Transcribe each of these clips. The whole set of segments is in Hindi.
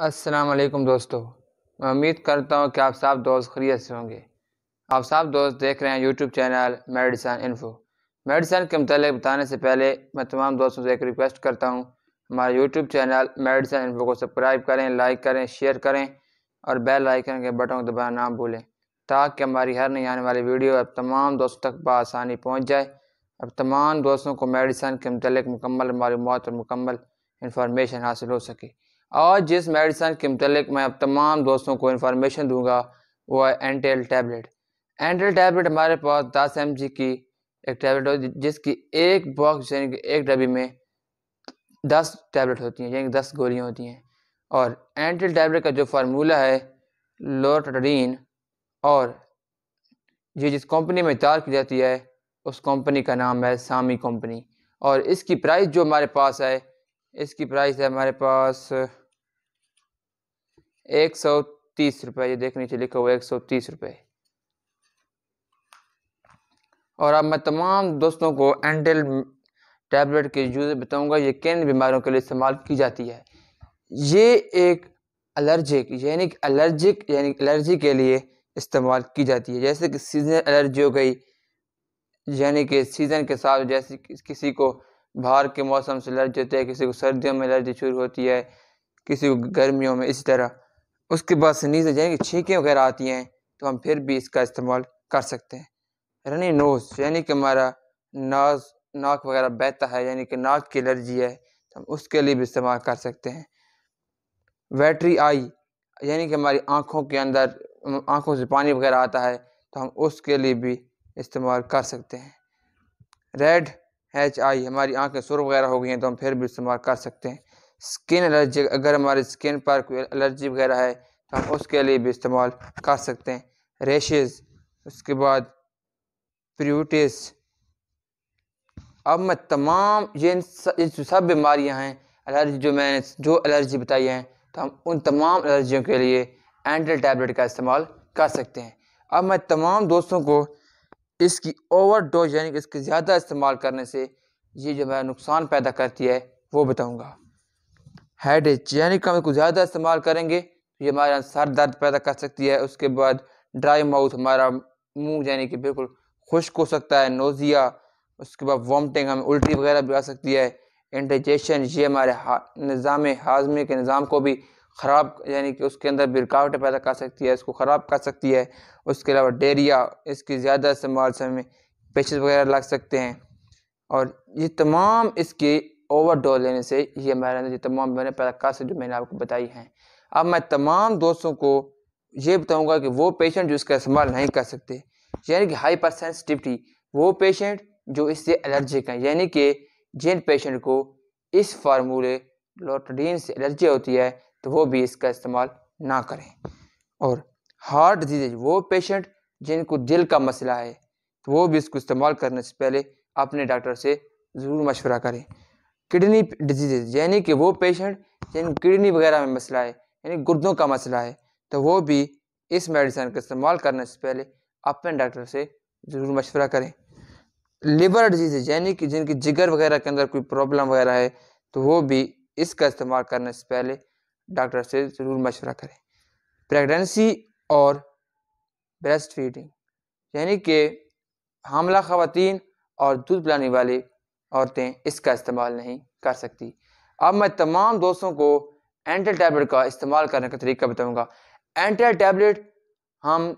अस्सलाम वालेकुम दोस्तों। मैं उम्मीद करता हूँ कि आप सब दोस्त खरीत से होंगे। आप सब दोस्त देख रहे हैं YouTube channel medicine info. Medicine के मतलब बताने से पहले मैं तमाम दोस्तों से एक रिक्वेस्ट करता हूँ, हमारे यूट्यूब चैनल मेडिसन इन्फो को सब्सक्राइब करें, लाइक करें, शेयर करें और बेल आइकन के बटन को दबाना ना भूलें, ताकि हमारी हर नई आने वाली वीडियो अब तमाम दोस्तों तक बसानी पहुँच जाए अब तमाम दोस्तों को मेडिसन के मतलब मुकम्मल मालूम और मुकम्मल इन्फॉर्मेशन हासिल हो सके। और जिस मेडिसन के मतलब मैं अब तमाम दोस्तों को इन्फॉर्मेशन दूँगा, वो है एंटेल टैबलेट एंटेल टैबलेट हमारे पास दस एम की एक टैबलेट होती है, जिसकी एक बॉक्स यानी कि एक डब्बी में दस टैबलेट होती हैं, यानी दस गोलियाँ होती हैं। और एंटेल टैबलेट का जो फार्मूला है लोटरीन और ये जिस कंपनी में तैयार की जाती है, उस कंपनी का नाम है सामी कंपनी और इसकी प्राइस जो हमारे पास है, इसकी प्राइस है हमारे पास एक सौ तीस रुपये ये देखने नीचे लिखा हुआ एक सौ तीस रुपये और अब मैं तमाम दोस्तों को एंडल टैबलेट के यूज़ बताऊँगा, ये किन बीमारियों के लिए इस्तेमाल की जाती है। ये एक एलर्जिक, यानी कि एलर्जिक, यानी एलर्जी के लिए इस्तेमाल की जाती है। जैसे कि सीजनल एलर्जी हो गई, यानी कि सीज़न के साथ जैसे किसी को बाहर के मौसम से एलर्जी होती है, किसी को सर्दियों में एलर्जी शुरू होती है, किसी को गर्मियों में, इसी तरह। उसके बाद सनीज यानी कि छींकें वगैरह आती हैं तो हम फिर भी इसका इस्तेमाल कर सकते हैं। रनी नोज़, यानी कि हमारा नाज, नाक वगैरह बहता है, यानी कि नाक की एलर्जी है तो हम उसके लिए भी इस्तेमाल कर सकते हैं। वैटरी आई, यानी कि हमारी आँखों के अंदर, आँखों से पानी वगैरह आता है तो हम उसके लिए भी इस्तेमाल कर सकते हैं। रेड, एच आई, हमारी आँखें सुर वगैरह हो गई हैं तो हम फिर भी इस्तेमाल कर सकते हैं। स्किन एलर्जी अगर हमारी स्किन पर कोई एलर्जी वगैरह है तो हम उसके लिए भी इस्तेमाल कर सकते हैं। रेशेज़ उसके बाद प्रूटिस अब मैं तमाम ये जो सब बीमारियाँ हैं एलर्जी जो मैंने, जो एलर्जी बताई हैं तो हम उन तमाम एलर्जियों के लिए एंटल टैबलेट का इस्तेमाल कर सकते हैं। अब मैं तमाम दोस्तों को इसकी ओवर डोज यानी कि इसके ज़्यादा इस्तेमाल करने से ये जो है नुकसान पैदा करती है, वो बताऊँगा। हेड एच यानी कि हम इसको ज़्यादा इस्तेमाल करेंगे तो ये हमारे यहाँ सर दर्द पैदा कर सकती है। उसके बाद ड्राई माउथ हमारा मुँह यानी कि बिल्कुल खुश्क हो सकता है नोज़िया उसके बाद वॉमटिंग हमें उल्टी वगैरह भी आ सकती है। इंडाइजेशन ये हमारे हा, निज़ाम हाजमे के निज़ाम को भी ख़राब यानी कि उसके अंदर भी रुकावटें पैदा कर सकती है इसको ख़राब कर सकती है। उसके अलावा डेरिया इसकी ज़्यादा इस्तेमाल से हमें पेशेज वगैरह लग सकते हैं। और ये तमाम इसकी ओवर डोज लेने से ये हमारे अंदर तमाम मैंने पैदा से जो मैंने आपको बताई हैं। अब मैं तमाम दोस्तों को ये बताऊँगा कि वो पेशेंट जो इसका इस्तेमाल नहीं कर सकते, यानी कि हाइपर सेंसिटिविटी वो पेशेंट जो इससे एलर्जिक हैं, यानी कि जिन पेशेंट को इस फार्मूले लोटडीन से एलर्जी होती है तो वो भी इसका इस्तेमाल ना करें। और हार्ट डिज़ीज़ वो पेशेंट जिनको दिल का मसला है तो वो भी इसको इस्तेमाल करने से पहले अपने डॉक्टर से ज़रूर मशवरा करें। किडनी डिज़ीज़ यानी कि वो पेशेंट जिन किडनी वगैरह में मसला है, यानी गुर्दों का मसला है तो वो भी इस मेडिसिन का इस्तेमाल करने से पहले अपने डॉक्टर से ज़रूर मशवरा करें। लिवर डिज़ीज़ यानी कि जिनकी जिगर वगैरह के अंदर कोई प्रॉब्लम वगैरह है तो वो भी इसका इस्तेमाल करने से पहले डॉक्टर से ज़रूर मशवरा करें। प्रेगनेंसी और ब्रेस्ट फीडिंग यानी कि हमला खातन और दूध पिलाने वाली औरतें इसका इस्तेमाल नहीं कर सकती। अब मैं तमाम दोस्तों को एंटल टैबलेट का इस्तेमाल करने का तरीका बताऊँगा। एंटल टैबलेट हम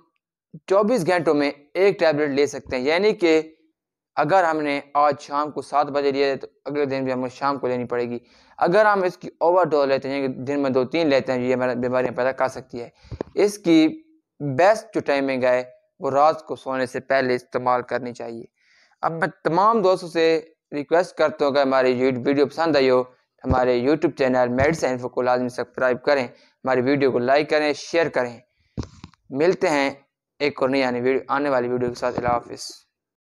24 घंटों में एक टैबलेट ले सकते हैं। यानी कि अगर हमने आज शाम को सात बजे लिया है तो अगले दिन भी हमें शाम को लेनी पड़ेगी। अगर हम इसकी ओवर डोज लेते हैं दिन में दो तीन लेते हैं, ये हमारा बीमारियाँ पैदा कर सकती है। इसकी बेस्ट जो टाइमिंग है, वो रात को सोने से पहले इस्तेमाल करनी चाहिए। अब मैं तमाम दोस्तों से रिक्वेस्ट करते हो, अगर हमारी वीडियो पसंद आई हो तो हमारे यूट्यूब चैनल मेडिसन इन्फो को लाजमी सब्सक्राइब करें, हमारी वीडियो को लाइक करें, शेयर करें। मिलते हैं एक और नई आने आने वाली वीडियो के साथ। अला हाफिज़।